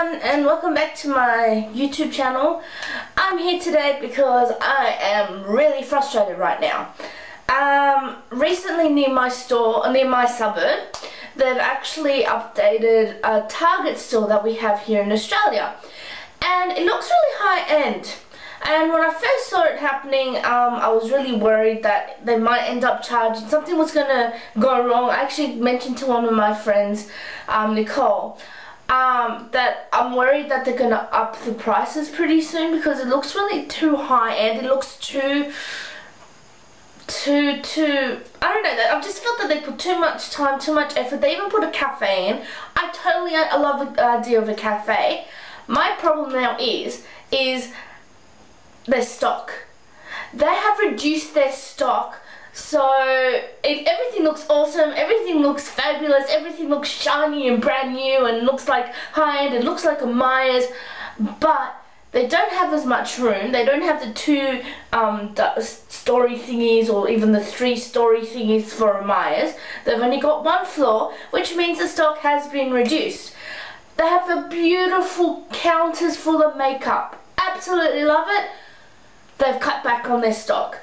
everyone and welcome back to my YouTube channel. I'm here today because I am really frustrated right now. Um, recently near my store, near my suburb, they've actually updated a Target store that we have here in Australia. And it looks really high end. And when I first saw it happening, um, I was really worried that they might end up charging, something was going to go wrong. I actually mentioned to one of my friends, um, Nicole, um, that I'm worried that they're going to up the prices pretty soon because it looks really too high and It looks too, too, too, I don't know, that I just felt that they put too much time, too much effort. They even put a cafe in. I totally I love the idea of a cafe. My problem now is, is their stock. They have reduced their stock so it, everything looks awesome, everything looks fabulous, everything looks shiny and brand new and looks like high-end, it looks like a Myers, but they don't have as much room, they don't have the two um, story thingies or even the three story thingies for a Myers. They've only got one floor, which means the stock has been reduced. They have the beautiful counters full of makeup. Absolutely love it. They've cut back on their stock.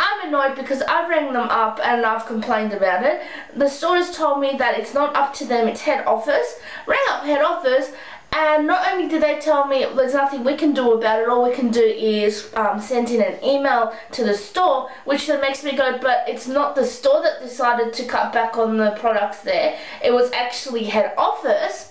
I'm annoyed because I rang them up and I've complained about it. The store has told me that it's not up to them, it's head office. Rang up head office and not only did they tell me there's nothing we can do about it, all we can do is um, send in an email to the store, which then makes me go, but it's not the store that decided to cut back on the products there. It was actually head office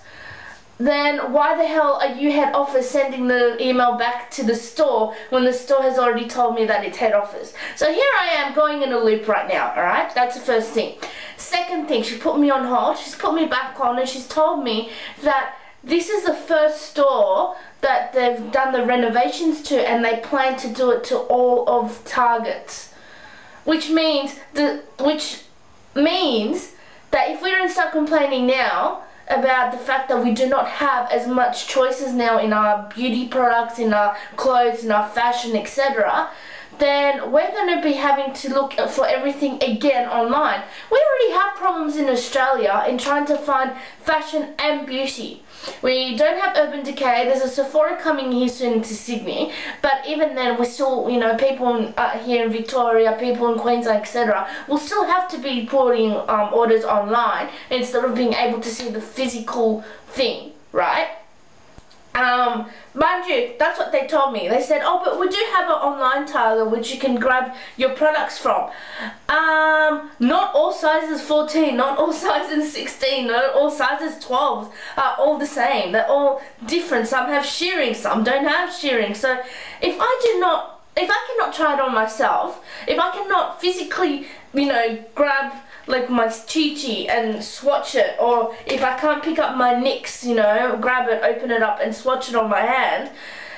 then why the hell are you head office sending the email back to the store when the store has already told me that it's head office? So here I am going in a loop right now, alright? That's the first thing. Second thing, she put me on hold, she's put me back on and she's told me that this is the first store that they've done the renovations to and they plan to do it to all of Targets. Which means the which means that if we don't start complaining now, about the fact that we do not have as much choices now in our beauty products, in our clothes, in our fashion, etc., then we're going to be having to look for everything again online. We already have problems in Australia in trying to find fashion and beauty. We don't have Urban Decay. There's a Sephora coming here soon to Sydney, but even then, we're still, you know, people in, uh, here in Victoria, people in Queensland, etc. will still have to be putting um, orders online instead of being able to see the physical thing, right? Um, mind you, that's what they told me. They said, oh, but we do have an online Target which you can grab your products from. Um, not all sizes 14, not all sizes 16, not all sizes 12 are all the same. They're all different. Some have shearing, some don't have shearing. So if I do not, if I cannot try it on myself, if I cannot physically, you know, grab like my Chi and swatch it or if I can't pick up my NYX, you know, grab it, open it up and swatch it on my hand,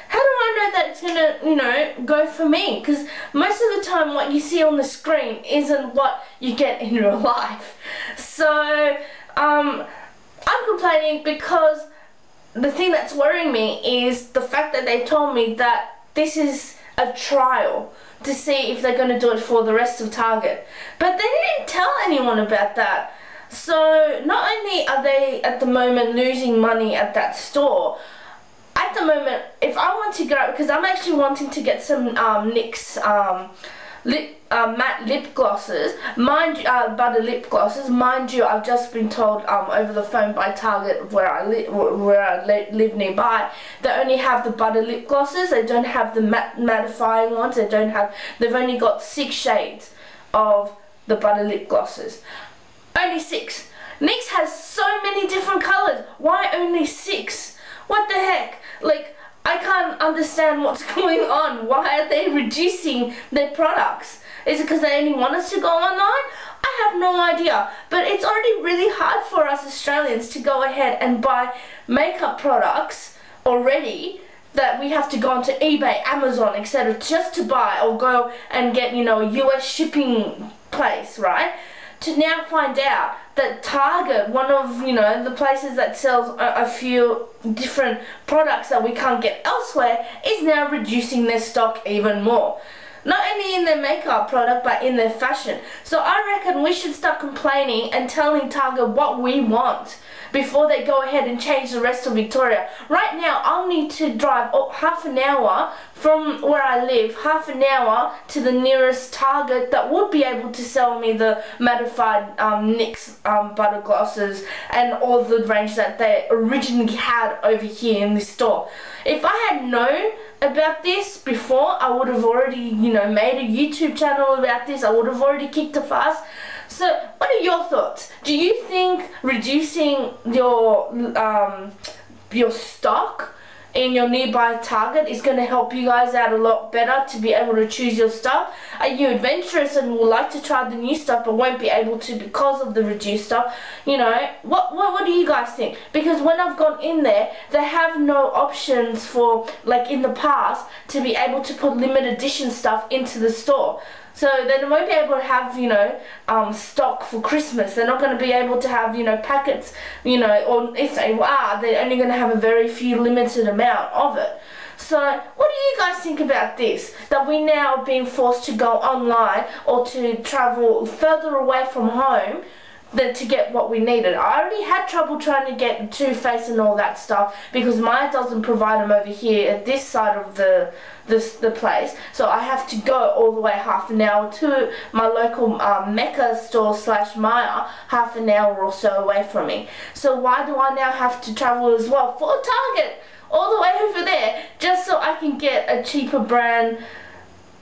how do I know that it's gonna, you know, go for me? Because most of the time what you see on the screen isn't what you get in real life. So, um, I'm complaining because the thing that's worrying me is the fact that they told me that this is a trial to see if they're going to do it for the rest of Target. But they didn't tell anyone about that. So not only are they at the moment losing money at that store, at the moment, if I want to go, because I'm actually wanting to get some um, NYX um, lip uh, matte lip glosses, mind you, uh, butter lip glosses. Mind you, I've just been told um, over the phone by Target where I live where I li live nearby, they only have the butter lip glosses. They don't have the matte mattifying ones. They don't have. They've only got six shades of the butter lip glosses. Only six. NYX has so many different colors. Why only six? What the heck? Like. I can't understand what's going on. Why are they reducing their products? Is it because they only want us to go online? I have no idea. But it's already really hard for us Australians to go ahead and buy makeup products already that we have to go onto eBay, Amazon, etc. just to buy or go and get, you know, US shipping place, right? To now find out that Target, one of, you know, the places that sells a, a few different products that we can't get elsewhere, is now reducing their stock even more. Not only in their makeup product, but in their fashion. So I reckon we should start complaining and telling Target what we want. Before they go ahead and change the rest of Victoria. Right now, I'll need to drive half an hour from where I live, half an hour to the nearest Target that would be able to sell me the mattified um, NYX um, butter glosses and all the range that they originally had over here in this store. If I had known about this before, I would have already, you know, made a YouTube channel about this. I would have already kicked a fuss. So, what are your thoughts? Do you think reducing your um, your stock in your nearby target is going to help you guys out a lot better to be able to choose your stuff. Are you adventurous and would like to try the new stuff but won't be able to because of the reduced stuff? You know, what, what, what do you guys think? Because when I've gone in there, they have no options for, like in the past, to be able to put limited edition stuff into the store. So they won't be able to have, you know, um, stock for Christmas. They're not going to be able to have, you know, packets, you know, or if they are, they're only going to have a very few limited amount of it. So what do you guys think about this? That we now are being forced to go online or to travel further away from home to get what we needed. I already had trouble trying to get Too Faced and all that stuff because Myer doesn't provide them over here at this side of the this the place. So I have to go all the way half an hour to my local um, Mecca store slash Myer, half an hour or so away from me. So why do I now have to travel as well for Target all the way over there just so I can get a cheaper brand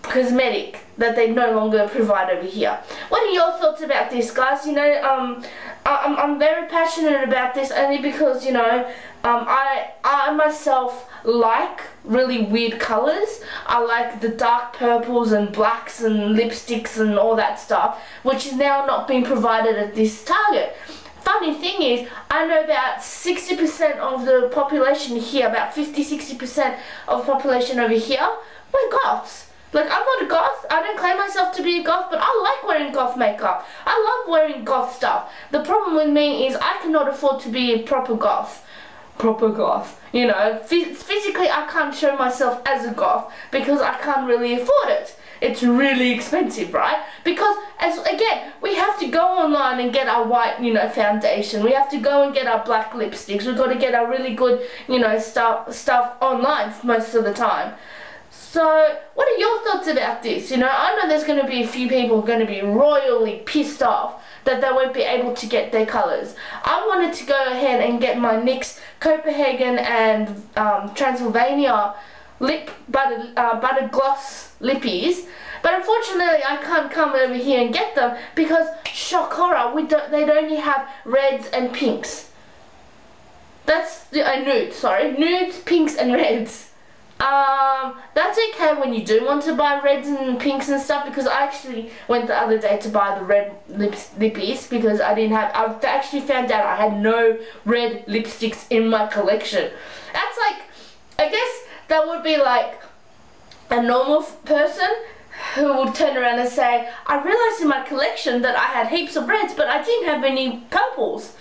cosmetic that they no longer provide over here. What are your thoughts about this guys? You know, um, I'm, I'm very passionate about this only because, you know, um, I, I myself like really weird colors. I like the dark purples and blacks and lipsticks and all that stuff, which is now not being provided at this Target. Funny thing is, I know about 60% of the population here, about 50-60% of the population over here, we're goths. Like, I'm not a goth. I don't claim myself to be a goth, but I like wearing goth makeup. I love wearing goth stuff. The problem with me is I cannot afford to be a proper goth. Proper goth. You know, physically I can't show myself as a goth because I can't really afford it. It's really expensive, right? Because, as again, we have to go online and get our white, you know, foundation. We have to go and get our black lipsticks. We've got to get our really good, you know, stuff, stuff online most of the time. So, what are your thoughts about this? You know, I know there's going to be a few people going to be royally pissed off that they won't be able to get their colours. I wanted to go ahead and get my NYX Copenhagen and um, Transylvania lip butter, uh, butter gloss lippies. But unfortunately, I can't come over here and get them because, shock horror, we don't, they'd only have reds and pinks. That's the uh, nudes, sorry. Nudes, pinks and reds. Um, that's okay when you do want to buy reds and pinks and stuff because I actually went the other day to buy the red lips, lippies because I didn't have, I actually found out I had no red lipsticks in my collection. That's like, I guess that would be like a normal person who would turn around and say, I realized in my collection that I had heaps of reds but I didn't have any purples.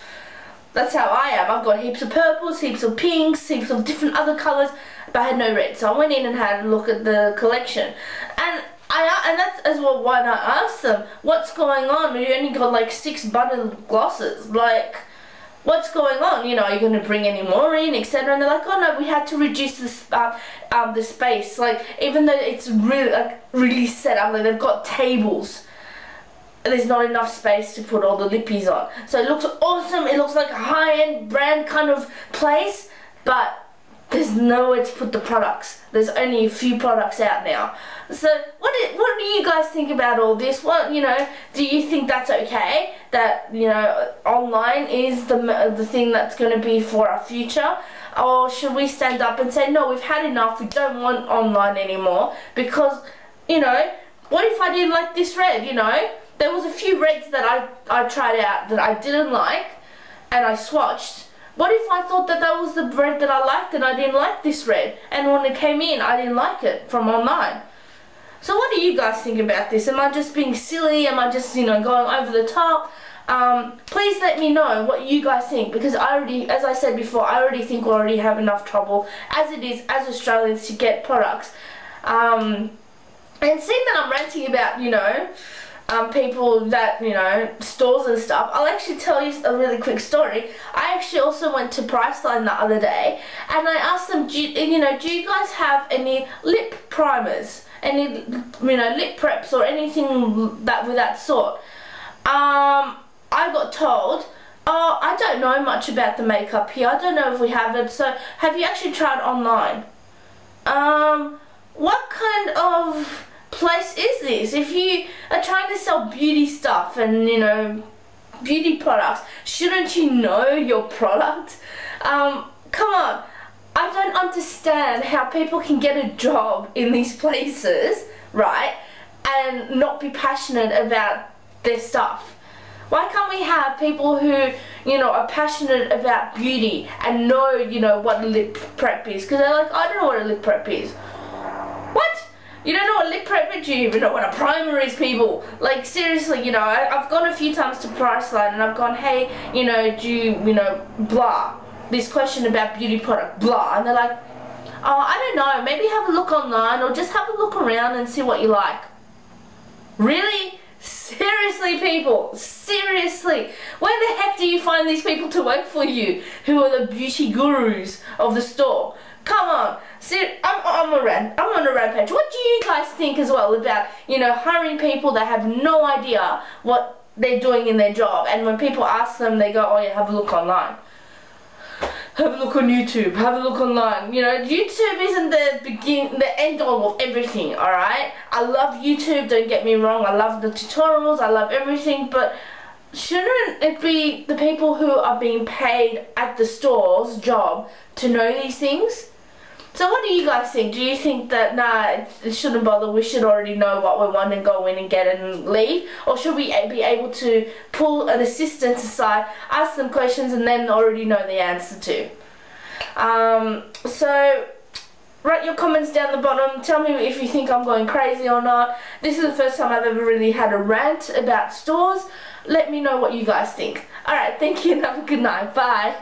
That's how I am. I've got heaps of purples, heaps of pinks, heaps of different other colours but I had no red. So I went in and had a look at the collection. And I and that's as well why I asked them, what's going on? You only got like six butter glosses. Like, what's going on? You know, are you going to bring any more in, etc. And they're like, oh no, we had to reduce the uh, um, the space. Like, even though it's really like really set up, like they've got tables. There's not enough space to put all the lippies on. So it looks awesome. It looks like a high-end brand kind of place, but there's nowhere to put the products. There's only a few products out now. So what do, what do you guys think about all this? What you know, do you think that's okay? That you know, online is the the thing that's going to be for our future, or should we stand up and say no? We've had enough. We don't want online anymore because you know, what if I didn't like this red? You know, there was a few reds that I I tried out that I didn't like, and I swatched what if I thought that that was the red that I liked and I didn't like this red and when it came in I didn't like it from online? So what do you guys think about this? Am I just being silly? Am I just, you know, going over the top? Um, please let me know what you guys think because I already, as I said before, I already think we already have enough trouble as it is as Australians to get products. Um, and seeing that I'm ranting about, you know, um, people that, you know, stores and stuff, I'll actually tell you a really quick story. I actually also went to Priceline the other day and I asked them, do you, you know, do you guys have any lip primers? Any, you know, lip preps or anything that with that sort? Um, I got told, oh, I don't know much about the makeup here. I don't know if we have it. So, have you actually tried online? Um, what kind of place is this? If you are trying to sell beauty stuff and, you know, beauty products, shouldn't you know your product? Um, come on. I don't understand how people can get a job in these places, right, and not be passionate about their stuff. Why can't we have people who, you know, are passionate about beauty and know, you know, what lip prep is? Because they're like, I don't know what a lip prep is. You don't know what lip prep is? You even know what a primer is, people. Like, seriously, you know, I, have gone a few times to Priceline and I've gone, hey, you know, do you, you know, blah. This question about beauty product, blah. And they're like, oh, I don't know, maybe have a look online or just have a look around and see what you like. Really? Seriously, people, seriously. Where the heck do you find these people to work for you who are the beauty gurus of the store? Come on, See, I'm, I'm, a rant, I'm on a rampage. What do you guys think as well about, you know, hiring people that have no idea what they're doing in their job and when people ask them, they go, oh yeah, have a look online have a look on YouTube, have a look online. You know, YouTube isn't the begin, the end all of everything, alright? I love YouTube, don't get me wrong, I love the tutorials, I love everything, but shouldn't it be the people who are being paid at the store's job to know these things? So what do you guys think? Do you think that, nah, it shouldn't bother, we should already know what we want and go in and get it and leave? Or should we be able to pull an assistant aside, ask them questions and then already know the answer to? Um, so, write your comments down the bottom. Tell me if you think I'm going crazy or not. This is the first time I've ever really had a rant about stores. Let me know what you guys think. Alright, thank you and have a good night. Bye.